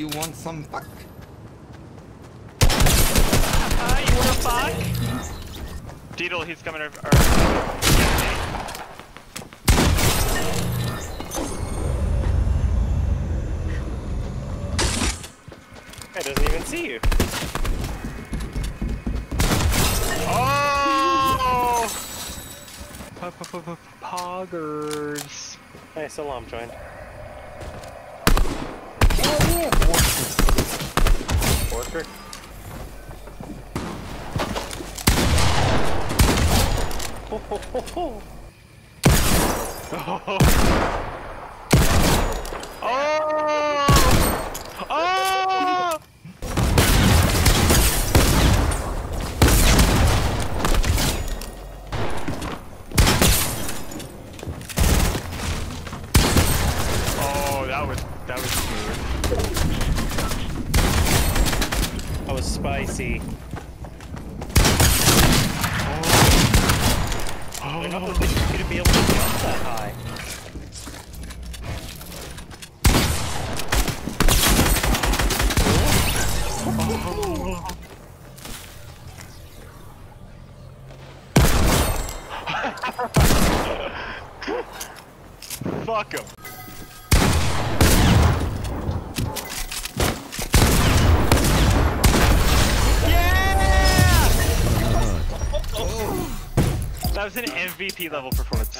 you want some fuck? Ah, you wanna fuck? Deedle, he's coming over. Or, It doesn't even see you. oh! Poggers. Nice alarm joined. Worker. Ho, ho, ho, ho. Oh! Oh! Oh, that was smooth. That was spicy. Oh. I don't know if you're gonna be able to jump that high. Fuck him. That was an MVP level performance.